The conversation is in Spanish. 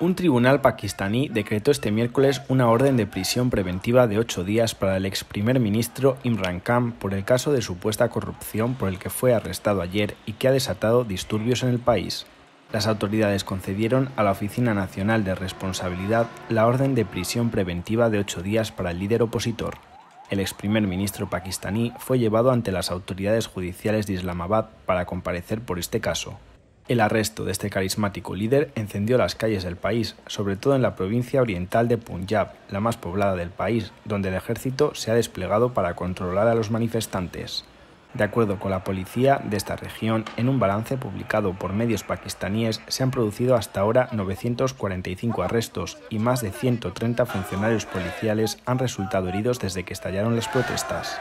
Un tribunal pakistaní decretó este miércoles una orden de prisión preventiva de ocho días para el ex primer ministro Imran Khan por el caso de supuesta corrupción por el que fue arrestado ayer y que ha desatado disturbios en el país. Las autoridades concedieron a la Oficina Nacional de Responsabilidad la orden de prisión preventiva de ocho días para el líder opositor. El ex primer ministro pakistaní fue llevado ante las autoridades judiciales de Islamabad para comparecer por este caso. El arresto de este carismático líder encendió las calles del país, sobre todo en la provincia oriental de Punjab, la más poblada del país, donde el ejército se ha desplegado para controlar a los manifestantes. De acuerdo con la policía de esta región, en un balance publicado por medios pakistaníes se han producido hasta ahora 945 arrestos y más de 130 funcionarios policiales han resultado heridos desde que estallaron las protestas.